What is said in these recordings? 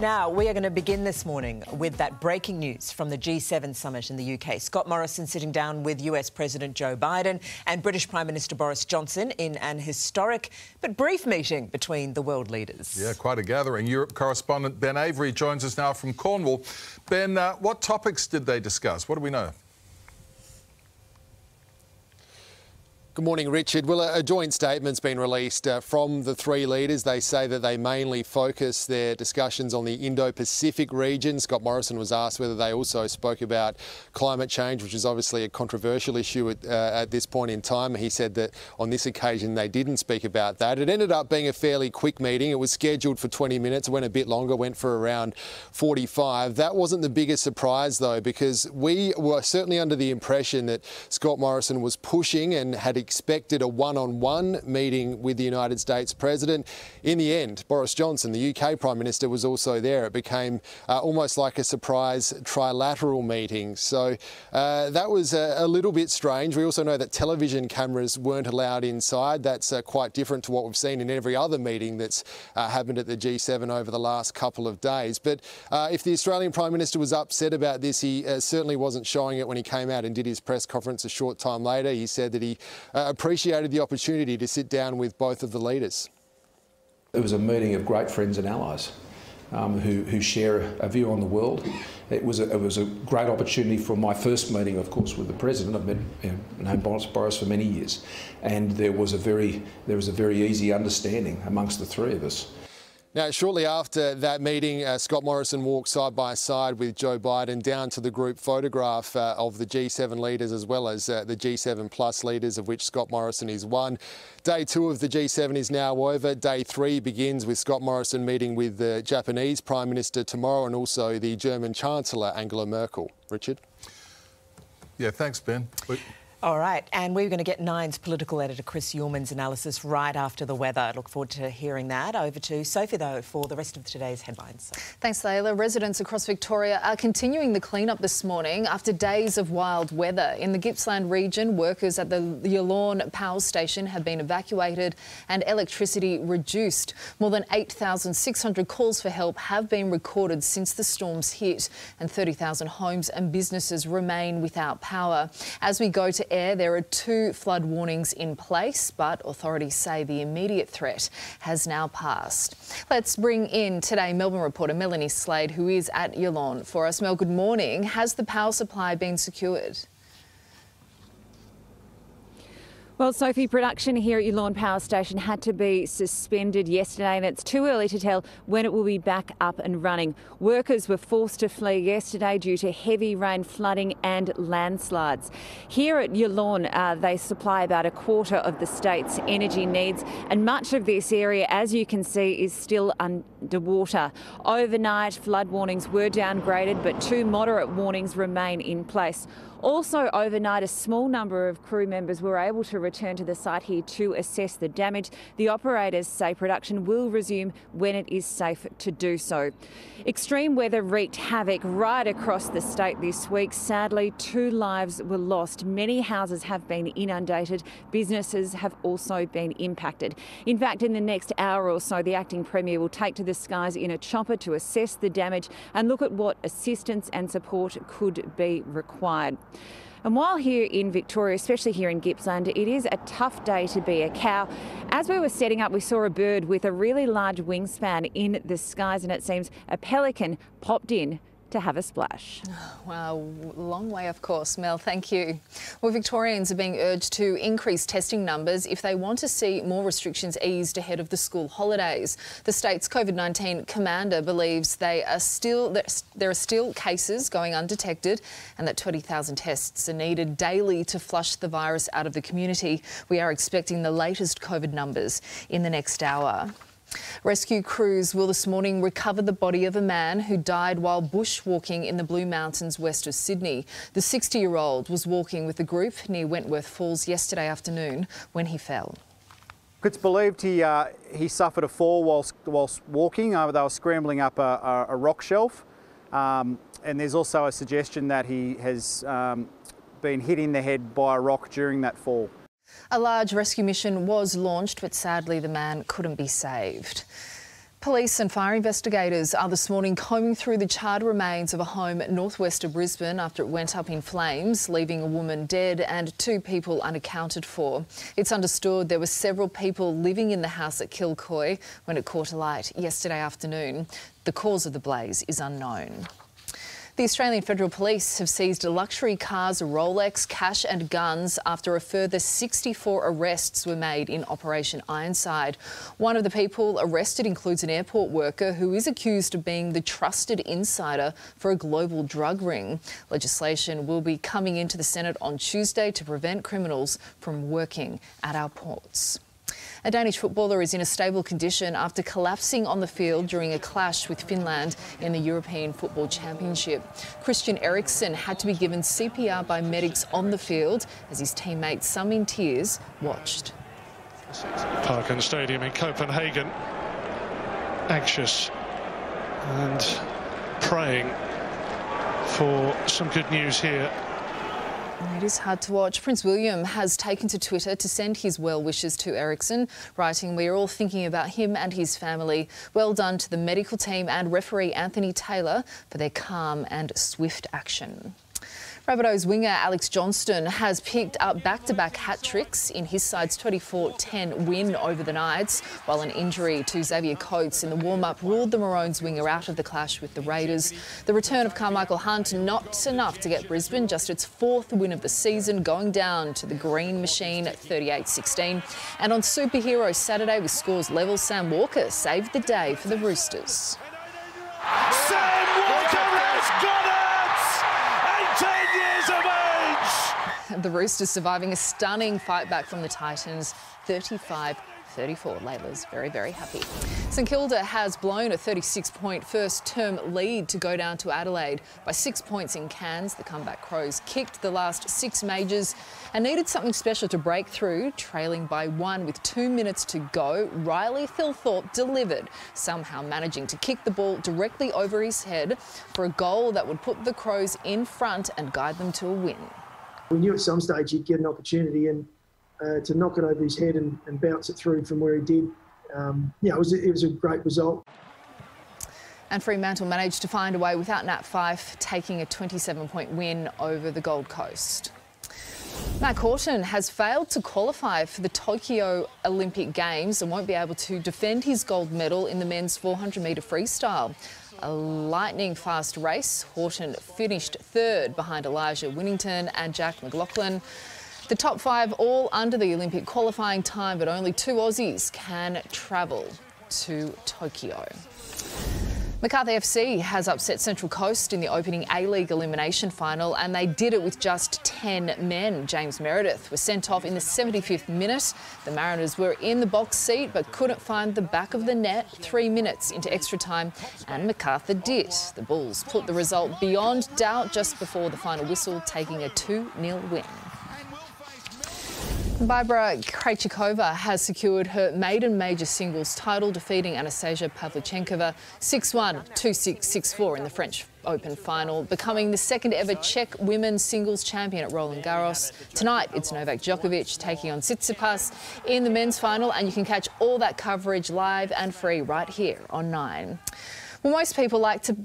Now, we are going to begin this morning with that breaking news from the G7 summit in the UK. Scott Morrison sitting down with US President Joe Biden and British Prime Minister Boris Johnson in an historic but brief meeting between the world leaders. Yeah, quite a gathering. Europe correspondent Ben Avery joins us now from Cornwall. Ben, uh, what topics did they discuss? What do we know? Good morning, Richard. Well, a joint statement's been released uh, from the three leaders. They say that they mainly focus their discussions on the Indo-Pacific region. Scott Morrison was asked whether they also spoke about climate change, which is obviously a controversial issue at, uh, at this point in time. He said that on this occasion they didn't speak about that. It ended up being a fairly quick meeting. It was scheduled for 20 minutes, went a bit longer, went for around 45. That wasn't the biggest surprise though, because we were certainly under the impression that Scott Morrison was pushing and had expected a one-on-one meeting with the United States President. In the end, Boris Johnson, the UK Prime Minister, was also there. It became uh, almost like a surprise trilateral meeting. So uh, that was a, a, little bit strange. We also know that television cameras weren't allowed inside. That's uh, quite different to what we've seen in every other meeting that's uh, happened at the G7 over the last couple of days. But uh, if the Australian Prime Minister was upset about this, he uh, certainly wasn't showing it when he came out and did his press conference a short time later. He said that he uh, appreciated the opportunity to sit down with both of the leaders. It was a meeting of great friends and allies. Um, who, who, share a view on the world. It was, a, it was a great opportunity for my first meeting, of course, with the president. I've been you know, known Boris, Boris for many years, and there was a very there was a very easy understanding amongst the three of us. Now, shortly after that meeting, uh, Scott Morrison walked side by side with Joe Biden down to the group photograph uh, of the G7 leaders as well as uh, the G7 plus leaders, of which Scott Morrison is one. Day two of the G7 is now over. Day three begins with Scott Morrison meeting with the Japanese Prime Minister tomorrow and also the German Chancellor Angela Merkel. Richard? Yeah, thanks, Ben. All right, and we're going to get Nine's political editor Chris Uhlmann's analysis right after the weather. I look forward to hearing that. Over to Sophie, though, for the rest of today's headlines. Thanks, Layla. Residents across Victoria are continuing the clean-up this morning after days of wild weather. In the Gippsland region, workers at the Yallourn power station have been evacuated and electricity reduced. More than 8,600 calls for help have been recorded since the storms hit, and 30,000 homes and businesses remain without power. As we go to air, there are two flood warnings in place, but authorities say the immediate threat has now passed. Let's bring in today Melbourne reporter Melanie Slade, who is at Yallourn for us. Mel, good morning. Has the power supply been secured? Well, Sophie, production here at Yallourn Power Station had to be suspended yesterday, and it's too early to tell when it will be back up and running. Workers were forced to flee yesterday due to heavy rain, flooding, and landslides. Here at Yallourn, uh, they supply about a quarter of the state's energy needs, and much of this area, as you can see, is still underwater. Overnight, flood warnings were downgraded, but two moderate warnings remain in place. Also, overnight, a small number of crew members were able to return to the site here to assess the damage. The operators say production will resume when it is safe to do so. Extreme weather wreaked havoc right across the state this week. Sadly, two lives were lost. Many houses have been inundated. Businesses have also been impacted. In fact, in the next hour or so, the acting premier will take to the skies in a chopper to assess the damage and look at what assistance and support could be required. And while here in Victoria, especially here in Gippsland, it is a tough day to be a cow. As we were setting up, we saw a bird with a really large wingspan in the skies, and it seems a pelican popped in to have a splash. Wow, long way of course, Mel, thank you. Well, Victorians are being urged to increase testing numbers if they want to see more restrictions eased ahead of the school holidays. The state's COVID-19 commander believes they are still there are still cases going undetected and that 20,000 tests are needed daily to flush the virus out of the community. We are expecting the latest COVID numbers in the next hour. Rescue crews will this morning recover the body of a man who died while bushwalking in the Blue Mountains west of Sydney. The 60 year old was walking with a group near Wentworth Falls yesterday afternoon when he fell. It's believed he, uh, he suffered a fall whilst, whilst walking. Uh, they were scrambling up a, a, rock shelf. Um, and there's also a suggestion that he has um, been hit in the head by a rock during that fall. A large rescue mission was launched, but sadly the man couldn't be saved. Police and fire investigators are this morning combing through the charred remains of a home northwest of Brisbane after it went up in flames, leaving a woman dead and two people unaccounted for. It's understood there were several people living in the house at Kilcoy when it caught alight yesterday afternoon. The cause of the blaze is unknown. The Australian Federal Police have seized luxury cars, Rolex, cash and guns after a further 64 arrests were made in Operation Ironside. One of the people arrested includes an airport worker who is accused of being the trusted insider for a global drug ring. Legislation will be coming into the Senate on Tuesday to prevent criminals from working at our ports. A Danish footballer is in a stable condition after collapsing on the field during a clash with Finland in the European Football Championship. Christian Eriksen had to be given CPR by medics on the field as his teammates, some in tears, watched. Parken Stadium in Copenhagen, anxious and praying for some good news here it is hard to watch. Prince William has taken to Twitter to send his well wishes to Eriksen, writing, We are all thinking about him and his family. Well done to the medical team and referee Anthony Taylor for their calm and swift action. Rabbitohs winger Alex Johnston has picked up back-to-back hat tricks in his side's 24-10 win over the Knights, while an injury to Xavier Coates in the warm-up ruled the Maroons winger out of the clash with the Raiders. The return of Karmichael Hunt not enough to get Brisbane just its fourth win of the season, going down to the Green Machine 38-16. And on Superhero Saturday with scores level, Sam Walker saved the day for the Roosters. Sam The Roosters surviving a stunning fight back from the Titans, 35 34. Layla's very, very happy. St Kilda has blown a 36-point first-term lead to go down to Adelaide by six points in Cairns. The comeback Crows kicked the last six majors and needed something special to break through, trailing by one with two minutes to go. Riley Thilthorpe delivered, somehow managing to kick the ball directly over his head for a goal that would put the Crows in front and guide them to a win we knew at some stage he'd get an opportunity and uh, to knock it over his head and, and, bounce it through from where he did. Um, yeah, it was, a, it was a great result. And Fremantle managed to find a way without Nat Fyfe taking a 27 point win over the Gold Coast. Mack Horton has failed to qualify for the Tokyo Olympic Games and won't be able to defend his gold medal in the men's 400 metre freestyle. A lightning fast race. Horton finished third behind Elijah Winnington and Jack McLaughlin. The top five all under the Olympic qualifying time, but only two Aussies can travel to Tokyo. Macarthur FC has upset Central Coast in the opening A-League elimination final and they did it with just 10 men. James Meredith was sent off in the 75th minute. The Mariners were in the box seat but couldn't find the back of the net three minutes into extra time and Macarthur did. The Bulls put the result beyond doubt just before the final whistle, taking a 2-0 win. Barbara Krejcikova has secured her maiden major singles title, defeating Anastasia Pavlyuchenkova 6-1, 2-6, 6-4 in the French Open final, becoming the second ever Czech women's singles champion at Roland Garros. Tonight, it's Novak Djokovic taking on Tsitsipas in the men's final, and you can catch all that coverage live and free right here on 9. Well, most people like to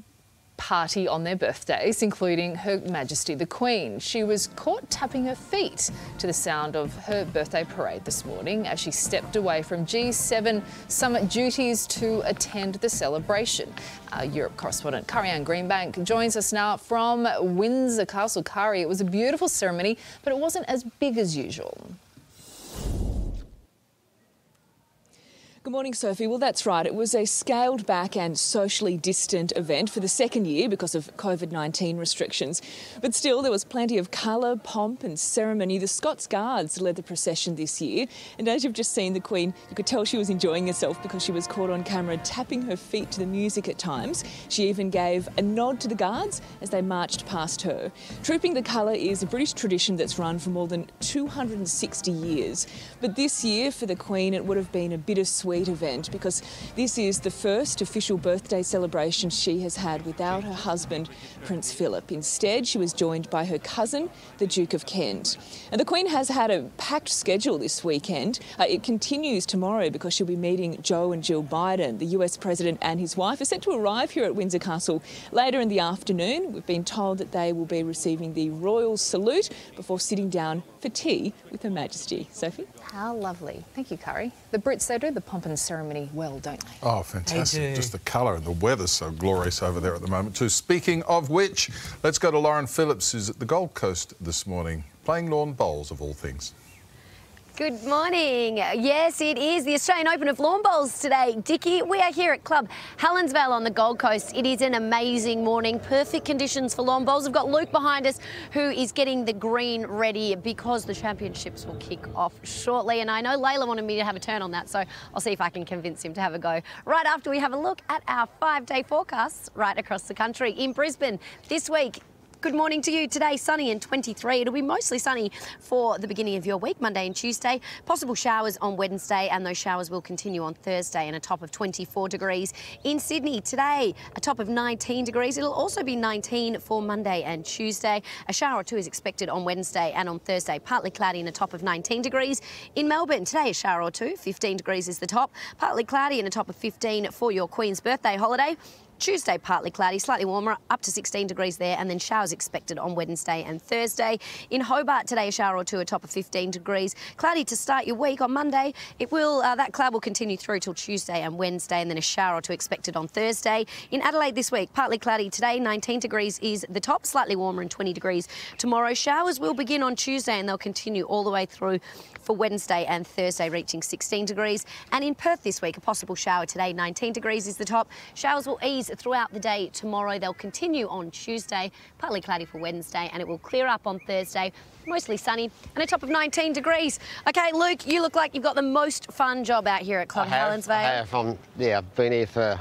party on their birthdays, including Her Majesty the Queen. She was caught tapping her feet to the sound of her birthday parade this morning as she stepped away from G7 summit duties to attend the celebration. Our Europe correspondent Karianne Greenbank joins us now from Windsor Castle. Kari, it was a beautiful ceremony, but it wasn't as big as usual. Good morning, Sophie. Well, that's right. It was a scaled back and socially distant event for the second year because of COVID 19 restrictions. But still, there was plenty of colour, pomp, and ceremony. The Scots Guards led the procession this year. And as you've just seen, the Queen, you could tell she was enjoying herself because she was caught on camera tapping her feet to the music at times. She even gave a nod to the Guards as they marched past her. Trooping the colour is a British tradition that's run for more than 260 years. But this year, for the Queen, it would have been a bittersweet bittersweet event because this is the first official birthday celebration she has had without her husband, Prince Philip. Instead, she was joined by her cousin, the Duke of Kent. And the Queen has had a packed schedule this weekend. Uh, it continues tomorrow because she'll be meeting Joe and Jill Biden. The US President and his wife are set to arrive here at Windsor Castle later in the afternoon. We've been told that they will be receiving the royal salute before sitting down for tea with Her Majesty. Sophie? How lovely. Thank you, Kari. The Brits, they do the pomp and ceremony well, don't they? Oh, fantastic. Just the colour and the weather's so glorious over there at the moment, too. Speaking of which, let's go to Lauren Phillips, who's at the Gold Coast this morning, playing lawn bowls, of all things. Good morning. Yes, it is the Australian Open of Lawn Bowls today. Dickie, we are here at Club Helensvale on the Gold Coast. It is an amazing morning. Perfect conditions for lawn bowls. We've got Luke behind us who is getting the green ready because the championships will kick off shortly. And I know Layla wanted me to have a turn on that, so I'll see if I can convince him to have a go right after we have a look at our five-day forecasts right across the country. In Brisbane this week, Good morning to you. Today, sunny and 23. It'll be mostly sunny for the beginning of your week, Monday and Tuesday. Possible showers on Wednesday, and those showers will continue on Thursday and a top of 24 degrees. In Sydney today, a top of 19 degrees. It'll also be 19 for Monday and Tuesday. A shower or two is expected on Wednesday and on Thursday, partly cloudy and a top of 19 degrees. In Melbourne today, a shower or two, 15 degrees is the top, partly cloudy and a top of 15 for your Queen's birthday holiday. Tuesday, partly cloudy, slightly warmer, up to 16 degrees there, and then showers expected on Wednesday and Thursday. In Hobart today, a shower or two, a top of 15 degrees. Cloudy to start your week on Monday. It will uh, that cloud will continue through till Tuesday and Wednesday, and then a shower or two expected on Thursday. In Adelaide this week, partly cloudy today, 19 degrees is the top, slightly warmer and 20 degrees tomorrow. Showers will begin on Tuesday and they'll continue all the way through for Wednesday and Thursday, reaching 16 degrees. And in Perth this week, a possible shower today, 19 degrees is the top. Showers will ease throughout the day tomorrow. They'll continue on Tuesday, partly cloudy for Wednesday, and it will clear up on Thursday. Mostly sunny and a top of 19 degrees. Okay, Luke, you look like you've got the most fun job out here at Club have, Helensvale. I have. I'm, yeah, I've been here for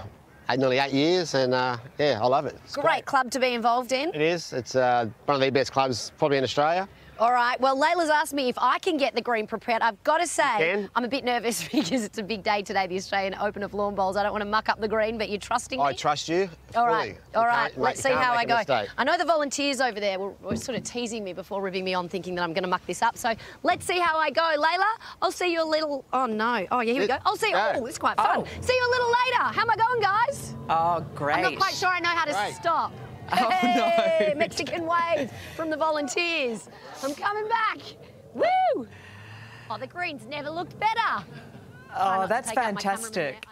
eight, nearly eight years, and uh, yeah, I love it. It's Great, club to be involved in. It is. It's uh, one of the best clubs probably in Australia. All right. Well, Layla's asked me if I can get the green prepared. I've got to say. I'm a bit nervous because it's a big day today, the Australian Open of Lawn Bowls. I don't want to muck up the green, but you're trusting me. I trust you. All fully. right, You all right. Let's see how I go. mistake. I know the volunteers over there were, were sort of teasing me before ribbing me on, thinking that I'm going to muck this up. So let's see how I go, Layla. I'll see you a little. Oh no. Oh yeah, here we go. I'll see. yeah. Oh, it's quite fun. See you a little later. How am I going, guys? Oh, great. I'm not quite sure I know how to Great. stop. Oh, hey, no. Mexican wave from the volunteers. I'm coming back. Woo! Oh, the greens never looked better. Oh, that's take out my cameraman fantastic.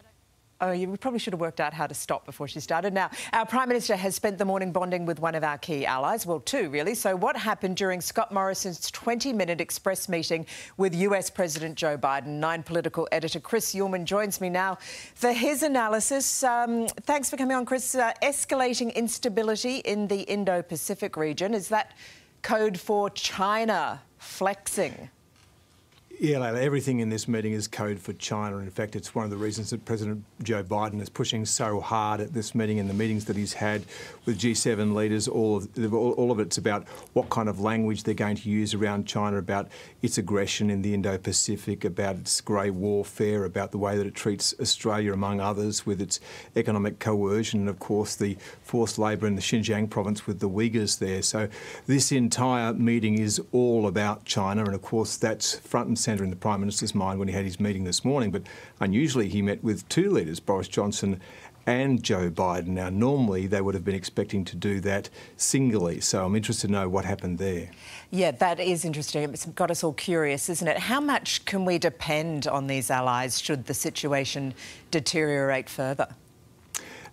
Oh, you probably should have worked out how to stop before she started. Now, our Prime Minister has spent the morning bonding with one of our key allies, well, two really. So, what happened during Scott Morrison's 20 minute express meeting with US President Joe Biden? Nine political editor Chris Uhlmann joins me now for his analysis. Um, thanks for coming on, Chris. Uh, escalating instability in the Indo Pacific region. Is that code for China flexing? Yeah, Layla, everything in this meeting is code for China. In fact, it's one of the reasons that President Joe Biden is pushing so hard at this meeting and the meetings that he's had with G7 leaders. All of, all, of it's about what kind of language they're going to use around China, about its aggression in the Indo-Pacific, about its grey warfare, about the way that it treats Australia, among others, with its economic coercion, and of course the forced labour in the Xinjiang province with the Uyghurs there. So this entire meeting is all about China, and of course that's front and centre in the Prime Minister's mind when he had his meeting this morning. But unusually, he met with two leaders, Boris Johnson and Joe Biden. Now, normally they would have been expecting to do that singly, so I'm interested to know what happened there. Yeah, that is interesting. It's got us all curious, isn't it? How much can we depend on these allies should the situation deteriorate further?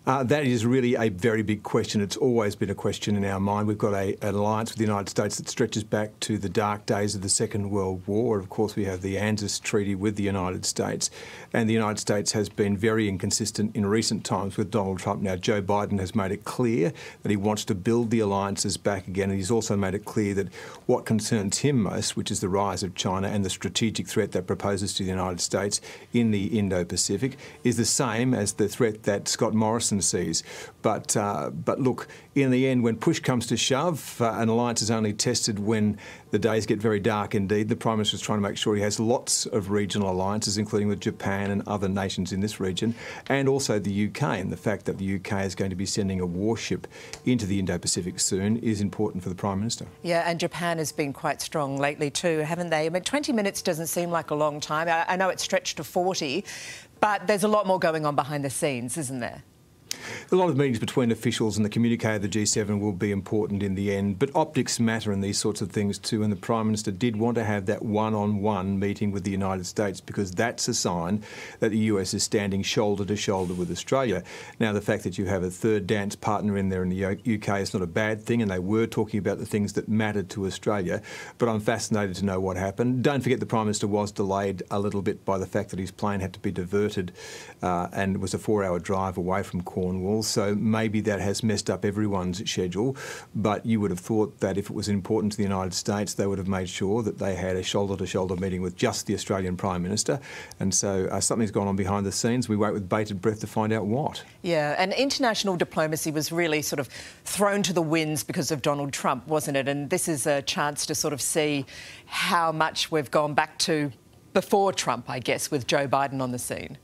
Uh, that is really a very big question. It's always been a question in our mind. We've got a, an alliance with the United States that stretches back to the dark days of the Second World War. Of course, we have the ANZUS Treaty with the United States. And the United States has been very inconsistent in recent times with Donald Trump. Now, Joe Biden has made it clear that he wants to build the alliances back again. And he's also made it clear that what concerns him most, which is the rise of China and the strategic threat that proposes to the United States in the Indo Pacific, is the same as the threat that Scott Morrison But, uh, but look, in the end, when push comes to shove, uh, an alliance is only tested when the days get very dark indeed. The Prime Minister is trying to make sure he has lots of regional alliances, including with Japan and other nations in this region, and also the UK. And the fact that the UK is going to be sending a warship into the Indo Pacific soon is important for the Prime Minister. Yeah, and Japan has been quite strong lately too, haven't they? I mean, 20 minutes doesn't seem like a long time. I, I know it's stretched to 40, but there's a lot more going on behind the scenes, isn't there? A lot of meetings between officials and the communique of the G7 will be important in the end, but optics matter in these sorts of things too. And the Prime Minister did want to have that one on one meeting with the United States because that's a sign that the US is standing shoulder to shoulder with Australia. Now, the fact that you have a third dance partner in there in the UK is not a bad thing, and they were talking about the things that mattered to Australia. But I'm fascinated to know what happened. Don't forget the Prime Minister was delayed a little bit by the fact that his plane had to be diverted uh, and was a four hour drive away from Cornwall. So maybe that has messed up everyone's schedule. But you would have thought that if it was important to the United States, they would have made sure that they had a shoulder to shoulder meeting with just the Australian Prime Minister. And so uh, something's gone on behind the scenes. We wait with bated breath to find out what. Yeah, and international diplomacy was really sort of thrown to the winds because of Donald Trump, wasn't it? And this is a chance to sort of see how much we've gone back to before Trump, I guess, with Joe Biden on the scene.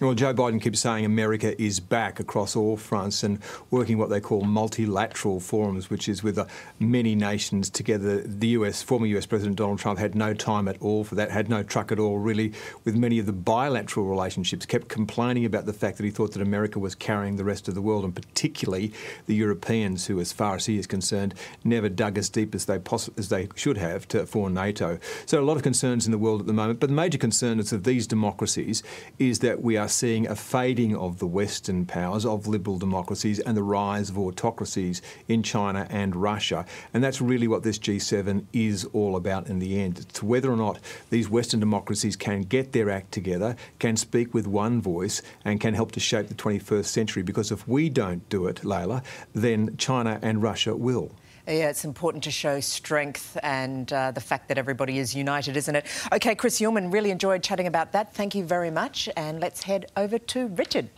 Well, Joe Biden keeps saying America is back across all fronts and working what they call multilateral forums, which is with uh, many nations together. The US, former US President Donald Trump had no time at all for that, had no truck at all, really, with many of the bilateral relationships, kept complaining about the fact that he thought that America was carrying the rest of the world, and particularly the Europeans, who, as far as he is concerned, never dug as deep as they, poss- as they should have to, for NATO. So, a lot of concerns in the world at the moment, but the major concern of these democracies is that we are are seeing a fading of the Western powers, of liberal democracies, and the rise of autocracies in China and Russia. And that's really what this G7 is all about in the end. It's whether or not these Western democracies can get their act together, can speak with one voice, and can help to shape the 21st century. Because if we don't do it, Layla, then China and Russia will. Yeah, it's important to show strength and uh, the fact that everybody is united, isn't it? OK, Chris Uhlmann, really enjoyed chatting about that. Thank you very much. And let's head over to Richard.